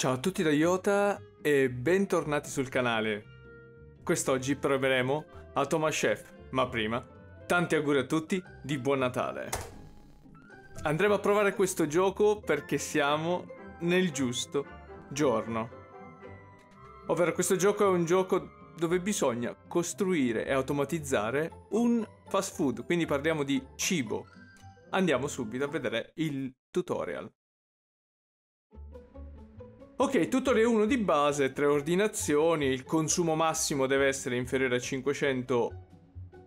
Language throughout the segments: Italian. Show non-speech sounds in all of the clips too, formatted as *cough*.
Ciao a tutti da Iota e bentornati sul canale. Quest'oggi proveremo Automa Chef, ma prima, tanti auguri a tutti di buon Natale. Andremo a provare questo gioco perché siamo nel giusto giorno. Ovvero questo gioco è un gioco dove bisogna costruire e automatizzare un fast food, quindi parliamo di cibo. Andiamo subito a vedere il tutorial. Ok, tutorial 1 di base, tre ordinazioni, il consumo massimo deve essere inferiore a 500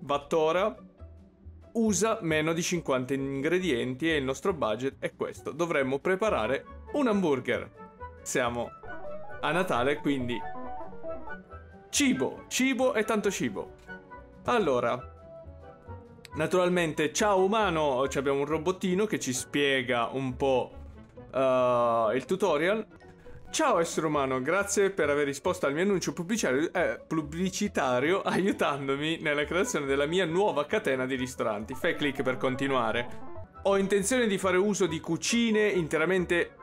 wattora, usa meno di 50 ingredienti e il nostro budget è questo. Dovremmo preparare un hamburger. Siamo a Natale, quindi cibo, cibo e tanto cibo. Allora, naturalmente, ciao umano, abbiamo un robottino che ci spiega un po' uh, il tutorial. Ciao essere umano, grazie per aver risposto al mio annuncio pubblicitario, eh, *laughs* aiutandomi nella creazione della mia nuova catena di ristoranti. Fai clic per continuare. Ho intenzione di fare uso di cucine interamente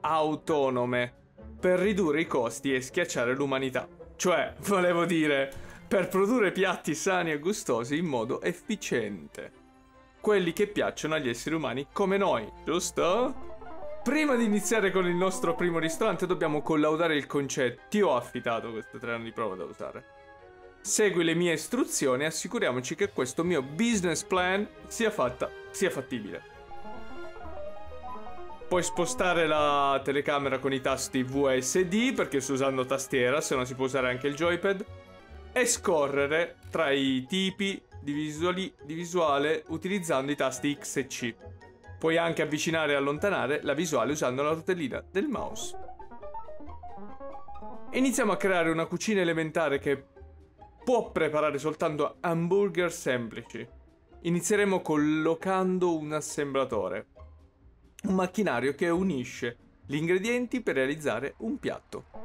autonome per ridurre i costi e schiacciare l'umanità. Cioè, *laughs* volevo dire, per produrre piatti sani e gustosi in modo efficiente. Quelli che piacciono agli esseri umani come noi, giusto? Prima di iniziare con il nostro primo ristorante dobbiamo collaudare il concetto. Ti ho affidato questo treno di prova da usare. Segui le mie istruzioni e assicuriamoci che questo mio business plan sia, fatta, sia fattibile. Puoi spostare la telecamera con i tasti VSD perché sto usando tastiera, se no si può usare anche il joypad. E scorrere tra i tipi di, visuali, di visuale utilizzando i tasti X e C. Puoi anche avvicinare e allontanare la visuale usando la rotellina del mouse. Iniziamo a creare una cucina elementare che può preparare soltanto hamburger semplici. Inizieremo collocando un assemblatore, un macchinario che unisce gli ingredienti per realizzare un piatto.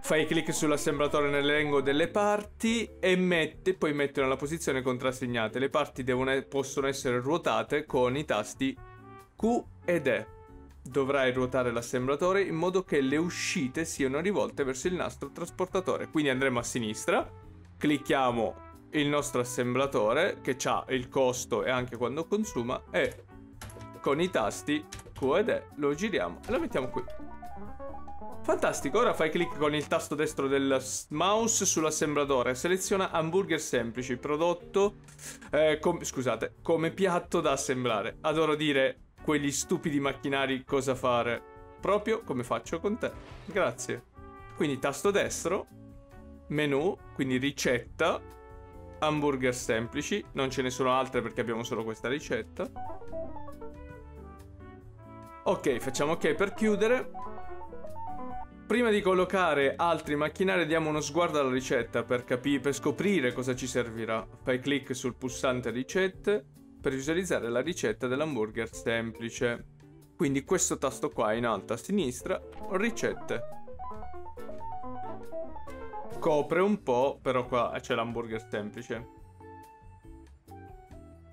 Fai clic sull'assemblatore nell'elenco delle parti e mette, poi mettere nella posizione contrassegnate. Le parti devono, possono essere ruotate con i tasti Q ed E. Dovrai ruotare l'assemblatore in modo che le uscite siano rivolte verso il nastro trasportatore. Quindi andremo a sinistra, clicchiamo il nostro assemblatore che ha il costo e anche quando consuma e con i tasti Q ed E lo giriamo e lo mettiamo qui. Fantastico, ora fai clic con il tasto destro del mouse sull'assemblatore, seleziona hamburger semplici, prodotto, eh, com scusate, come piatto da assemblare. Adoro dire quegli stupidi macchinari cosa fare, proprio come faccio con te. Grazie. Quindi tasto destro, menu, quindi ricetta, hamburger semplici, non ce ne sono altre perché abbiamo solo questa ricetta. Ok, facciamo ok per chiudere. Prima di collocare altri macchinari diamo uno sguardo alla ricetta per, per scoprire cosa ci servirà. Fai clic sul pulsante ricette per visualizzare la ricetta dell'hamburger semplice. Quindi questo tasto qua in alto a sinistra, ricette. Copre un po', però qua c'è l'hamburger semplice.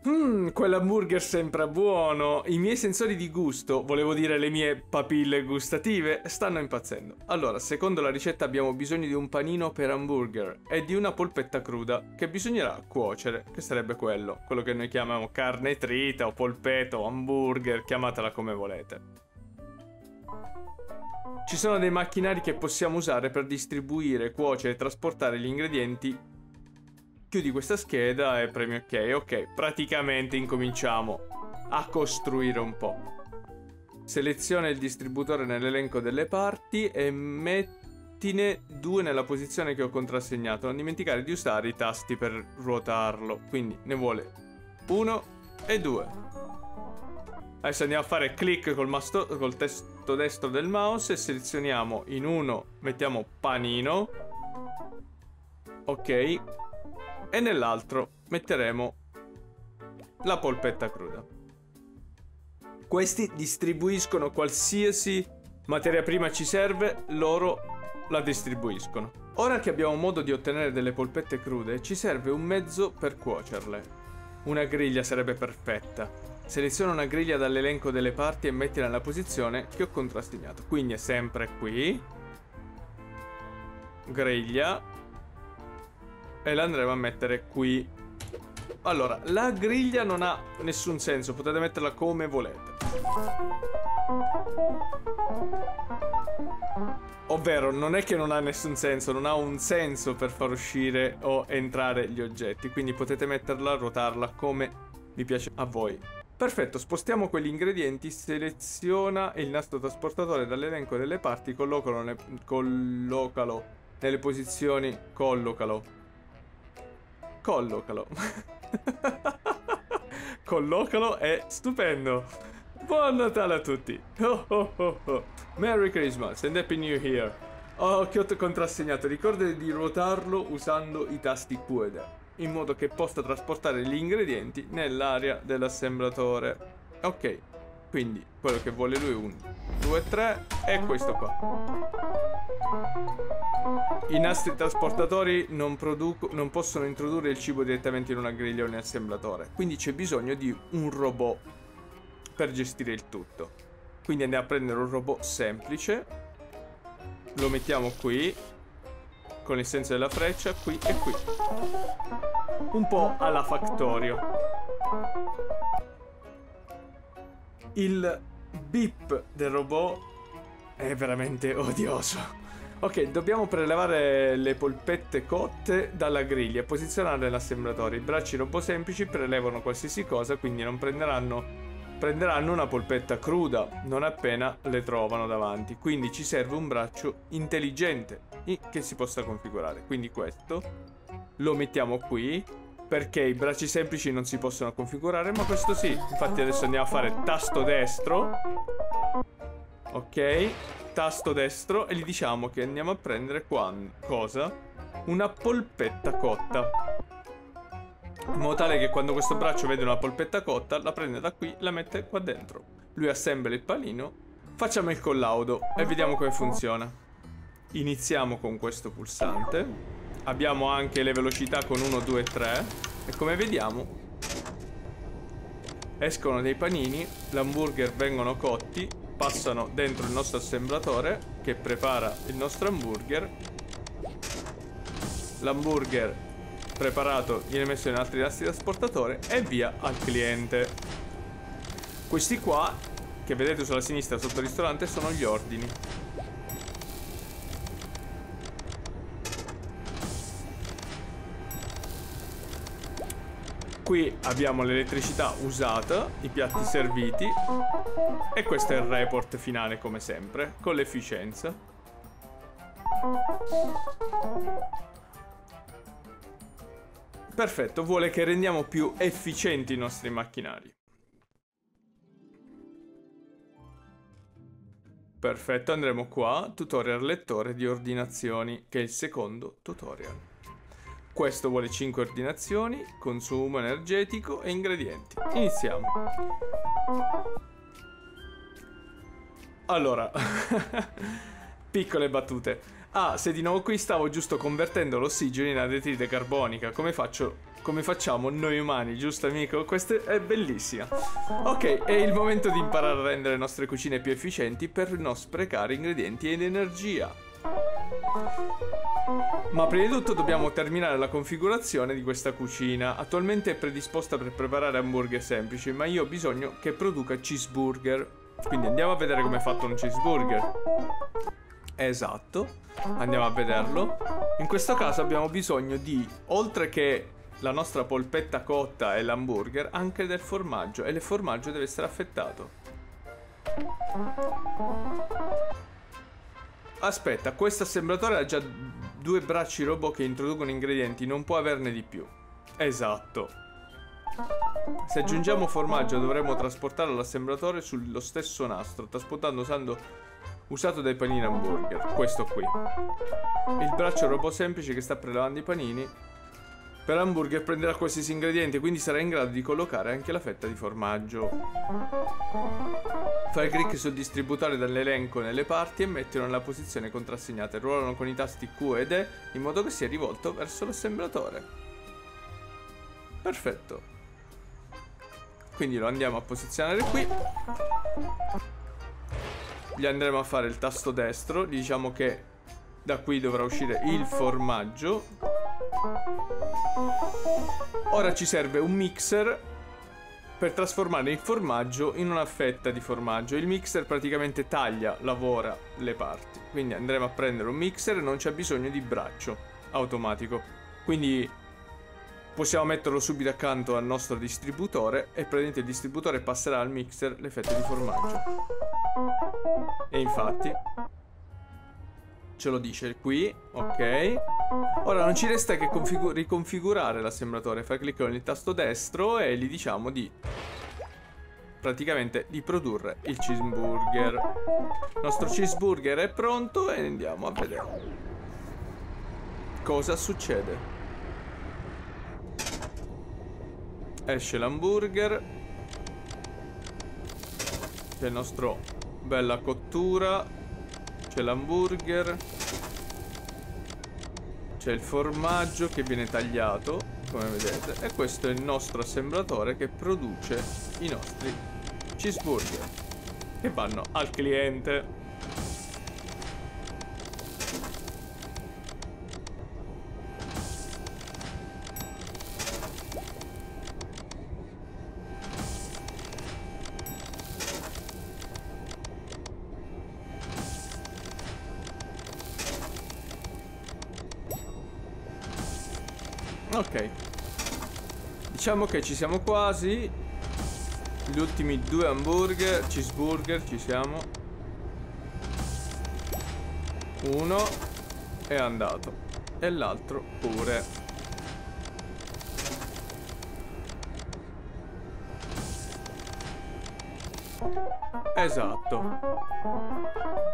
Mmm, quell'hamburger sembra buono. I miei sensori di gusto, volevo dire le mie papille gustative, stanno impazzendo. Allora, secondo la ricetta abbiamo bisogno di un panino per hamburger e di una polpetta cruda che bisognerà cuocere, che sarebbe quello, quello che noi chiamiamo carne trita o polpetta o hamburger, chiamatela come volete. Ci sono dei macchinari che possiamo usare per distribuire, cuocere e trasportare gli ingredienti chiudi questa scheda e premi ok. Ok, praticamente incominciamo a costruire un po'. Seleziona il distributore nell'elenco delle parti e mettine due nella posizione che ho contrassegnato. Non dimenticare di usare i tasti per ruotarlo. Quindi ne vuole uno e due. Adesso andiamo a fare clic col, masto, col testo destro del mouse e selezioniamo in uno, mettiamo panino. Ok, e nell'altro metteremo la polpetta cruda. Questi distribuiscono qualsiasi materia prima ci serve, loro la distribuiscono. Ora che abbiamo modo di ottenere delle polpette crude, ci serve un mezzo per cuocerle. Una griglia sarebbe perfetta. Seleziona una griglia dall'elenco delle parti e mettila nella posizione che ho contrassegnato. Quindi è sempre qui. Griglia. E la andremo a mettere qui. Allora, la griglia non ha nessun senso, potete metterla come volete. Ovvero, non è che non ha nessun senso, non ha un senso per far uscire o entrare gli oggetti, quindi potete metterla, ruotarla come vi piace a voi. Perfetto, spostiamo quegli ingredienti, seleziona il nastro trasportatore dall'elenco delle parti, collocalo, ne collocalo nelle posizioni, collocalo. Collocalo. *laughs* collocalo è stupendo. Buon Natale a tutti. Oh, oh, oh, oh. Merry Christmas and Happy New Year. Oh, che ho contrassegnato. Ricordati di ruotarlo usando i tasti Q ed E in modo che possa trasportare gli ingredienti nell'area dell'assemblatore. Ok, quindi quello che vuole lui è 1, 2, 3 e questo qua. I nastri trasportatori non, non, possono introdurre il cibo direttamente in una griglia o in assemblatore, quindi c'è bisogno di un robot per gestire il tutto. Quindi andiamo a prendere un robot semplice, lo mettiamo qui, con senso della freccia, qui e qui. Un po' alla Factorio. Il beep del robot è veramente odioso. Ok, dobbiamo prelevare le polpette cotte dalla griglia e posizionarle nell'assemblatore. I bracci robot semplici prelevano qualsiasi cosa, quindi non prenderanno prenderanno una polpetta cruda non appena le trovano davanti. Quindi ci serve un braccio intelligente che si possa configurare. Quindi questo lo mettiamo qui perché i bracci semplici non si possono configurare, ma questo sì. Infatti adesso andiamo a fare tasto destro. Ok, tasto destro e gli diciamo che andiamo a prendere qua cosa? Una polpetta cotta in modo tale che quando questo braccio vede una polpetta cotta la prende da qui la mette qua dentro lui assembla il panino facciamo il collaudo e vediamo come funziona iniziamo con questo pulsante abbiamo anche le velocità con 1, 2, 3 e come vediamo escono dei panini l'hamburger vengono cotti passano dentro il nostro assemblatore che prepara il nostro hamburger l'hamburger preparato viene messo in altri nastri trasportatore e via al cliente. Questi qua, che vedete sulla sinistra sotto il ristorante, sono gli ordini. Qui abbiamo l'elettricità usata, i piatti serviti e questo è il report finale come sempre, con l'efficienza. Perfetto, vuole che rendiamo più efficienti i nostri macchinari. Perfetto, andremo qua, tutorial lettore di ordinazioni, che è il secondo tutorial. Questo vuole 5 ordinazioni, consumo energetico e ingredienti. Iniziamo. Allora, *laughs* piccole battute. Ah, sei di nuovo qui, stavo giusto convertendo l'ossigeno in anidride carbonica. Come faccio? Come facciamo noi umani, giusto amico? Questa è bellissima. Ok, è il momento di imparare a rendere le nostre cucine più efficienti per non sprecare ingredienti ed energia. Ma prima di tutto dobbiamo terminare la configurazione di questa cucina. Attualmente è predisposta per preparare hamburger semplici, ma io ho bisogno che produca cheeseburger. Quindi andiamo a vedere come è fatto un cheeseburger. Esatto. Andiamo a vederlo. In questo caso abbiamo bisogno di, oltre che la nostra polpetta cotta e l'hamburger, anche del formaggio. E il formaggio deve essere affettato. Aspetta, questo assemblatore ha già due bracci robot che introducono ingredienti, non può averne di più. Esatto. Se aggiungiamo formaggio dovremo trasportarlo all'assemblatore sullo stesso nastro, trasportando usando usato dai panini hamburger, questo qui. Il braccio robot semplice che sta prelevando i panini. Per hamburger prenderà qualsiasi ingrediente, quindi sarà in grado di collocare anche la fetta di formaggio. Fai clic sul distributore dall'elenco nelle parti e mettilo nella posizione contrassegnata. Ruolano con i tasti Q ed E in modo che sia rivolto verso l'assemblatore. Perfetto. quindi lo andiamo a posizionare qui. Gli andremo a fare il tasto destro, diciamo che da qui dovrà uscire il formaggio. Ora ci serve un mixer per trasformare il formaggio in una fetta di formaggio. Il mixer praticamente taglia, lavora le parti. Quindi andremo a prendere un mixer e non c'è bisogno di braccio automatico. Quindi possiamo metterlo subito accanto al nostro distributore e praticamente il distributore passerà al mixer le fette di formaggio. E infatti ce lo dice qui, ok. Ora non ci resta che riconfigurare l'assemblatore. Fai clic con il tasto destro e gli diciamo di praticamente di produrre il cheeseburger. Il nostro cheeseburger è pronto e andiamo a vedere cosa succede. Esce l'hamburger. C'è il nostro bella cottura c'è l'hamburger. C'è il formaggio che viene tagliato, come vedete. E questo è il nostro assemblatore che produce i nostri cheeseburger. Che vanno al cliente. Diciamo che ci siamo quasi. Gli ultimi due hamburger, cheeseburger, ci siamo. Uno è andato. E l'altro pure. Esatto.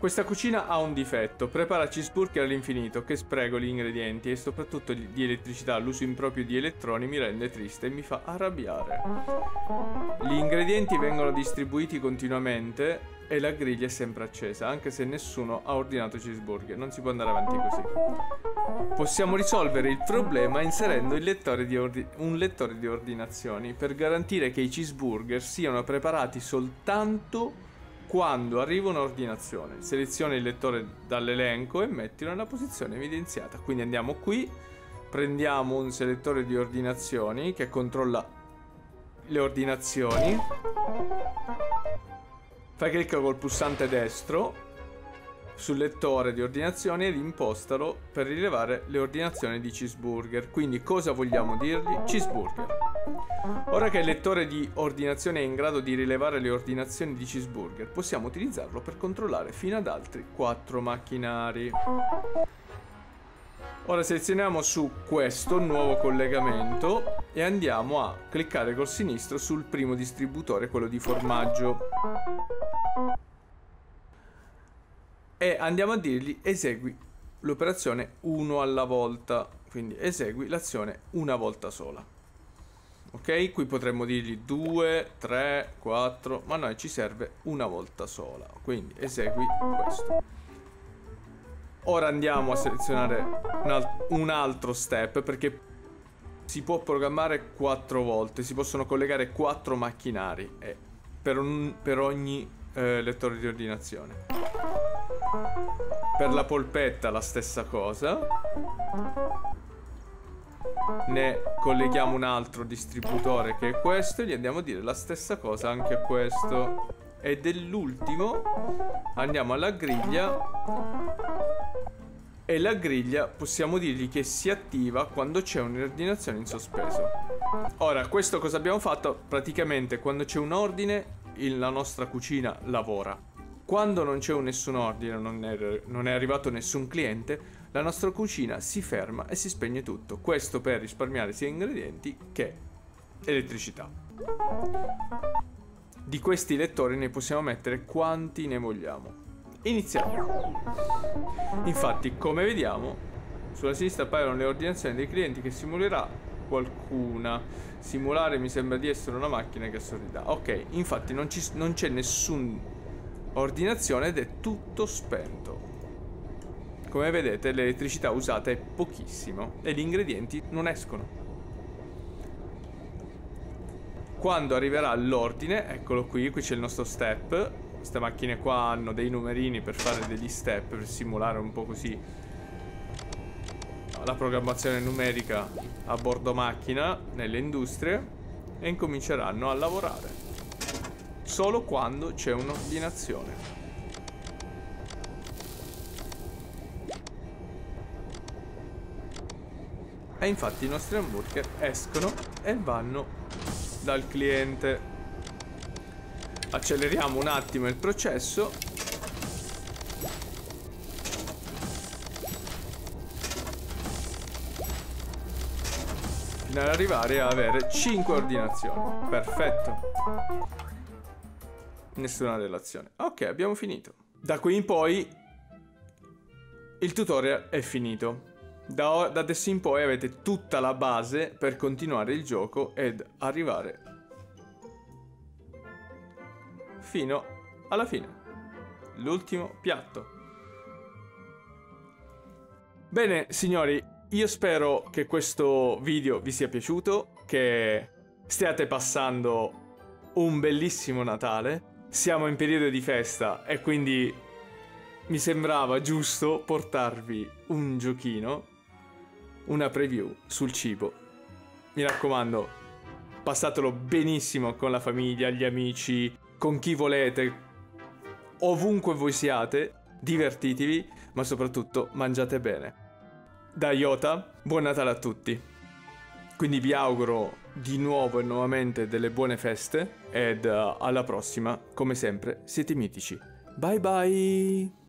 Questa cucina ha un difetto, prepara cheeseburger all'infinito, che sprego gli ingredienti e soprattutto di elettricità, l'uso improprio di elettroni mi rende triste e mi fa arrabbiare. Gli ingredienti vengono distribuiti continuamente e la griglia è sempre accesa, anche se nessuno ha ordinato cheeseburger. Non si può andare avanti così. Possiamo risolvere il problema inserendo lettore un lettore di ordinazioni per garantire che i cheeseburger siano preparati soltanto quando arriva un'ordinazione. Seleziona il lettore dall'elenco e mettilo nella posizione evidenziata. Quindi andiamo qui, prendiamo un selettore di ordinazioni che controlla le ordinazioni. Fai clic col pulsante destro sul lettore di ordinazioni ed impostalo per rilevare le ordinazioni di cheeseburger. Quindi cosa vogliamo dirgli? Cheeseburger. Ora che il lettore di ordinazione è in grado di rilevare le ordinazioni di cheeseburger, possiamo utilizzarlo per controllare fino ad altri 4 macchinari. Ora selezioniamo su questo nuovo collegamento e andiamo a cliccare col sinistro sul primo distributore, quello di formaggio e andiamo a dirgli esegui l'operazione uno alla volta quindi esegui l'azione una volta sola ok? Qui potremmo dirgli 2 3 4 ma noi ci serve una volta sola. Quindi esegui questo. Ora andiamo a selezionare un, al un altro step perché si può programmare quattro volte si possono collegare quattro macchinari per, un, per ogni eh, lettore di ordinazione. Per la polpetta la stessa cosa. Ne colleghiamo un altro distributore che è questo e gli andiamo a dire la stessa cosa anche a questo. E dell'ultimo andiamo alla griglia e la griglia possiamo dirgli che si attiva quando c'è un'ordinazione in sospeso. Ora, questo cosa abbiamo fatto? Praticamente quando c'è un ordine la nostra cucina lavora quando non c'è nessun ordine, non è, non è arrivato nessun cliente, la nostra cucina si ferma e si spegne tutto. Questo per risparmiare sia ingredienti che elettricità. Di questi lettori ne possiamo mettere quanti ne vogliamo. Iniziamo. Infatti, come vediamo, sulla sinistra appaiono le ordinazioni dei clienti che simulerà qualcuna. Simulare mi sembra di essere una macchina che sorriderà. Ok, infatti non, non c'è nessun ordinazione ed è tutto spento. Come vedete l'elettricità usata è pochissimo e gli ingredienti non escono. quando arriverà l'ordine, eccolo qui, qui c'è il nostro step. Queste macchine qua hanno dei numerini per fare degli step, per simulare un po' così la programmazione numerica a bordo macchina nelle industrie e incominceranno a lavorare solo quando c'è un'ordinazione. E infatti i nostri hamburger escono e vanno dal cliente. Acceleriamo un attimo il processo. Fino ad arrivare a avere 5 ordinazioni. Perfetto. Nessuna relazione. Ok, abbiamo finito. Da qui in poi il tutorial è finito. Da, da adesso in poi avete tutta la base per continuare il gioco ed arrivare fino alla fine. L'ultimo piatto. Bene, signori, io spero che questo video vi sia piaciuto, che stiate passando un bellissimo Natale. Siamo in periodo di festa e quindi mi sembrava giusto portarvi un giochino una preview sul cibo. Mi raccomando, passatelo benissimo con la famiglia, gli amici, con chi volete, ovunque voi siate, divertitevi, ma soprattutto mangiate bene. Da Iota, buon Natale a tutti. Quindi vi auguro di nuovo e nuovamente delle buone feste ed uh, alla prossima, come sempre, siete mitici. Bye bye!